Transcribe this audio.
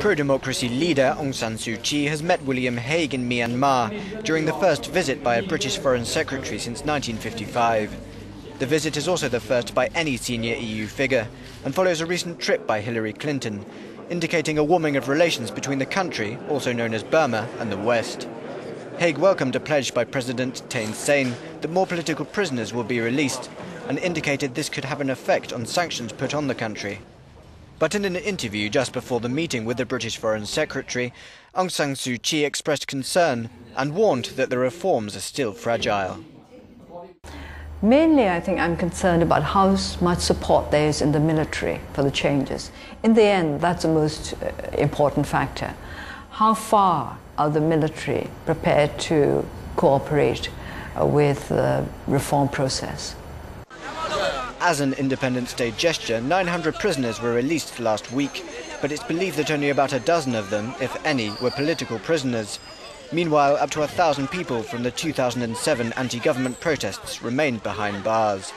Pro democracy leader Aung San Suu Kyi has met William Hague in Myanmar during the first visit by a British Foreign Secretary since 1955. The visit is also the first by any senior EU figure and follows a recent trip by Hillary Clinton, indicating a warming of relations between the country, also known as Burma, and the West. Hague welcomed a pledge by President Thein Sein that more political prisoners will be released and indicated this could have an effect on sanctions put on the country. But in an interview just before the meeting with the British Foreign Secretary, Aung San Suu Kyi expressed concern and warned that the reforms are still fragile. Mainly, I think I'm concerned about how much support there is in the military for the changes. In the end, that's the most uh, important factor. How far are the military prepared to cooperate uh, with the reform process? As an Independence Day gesture, 900 prisoners were released last week, but it's believed that only about a dozen of them, if any, were political prisoners. Meanwhile, up to a thousand people from the 2007 anti-government protests remained behind bars.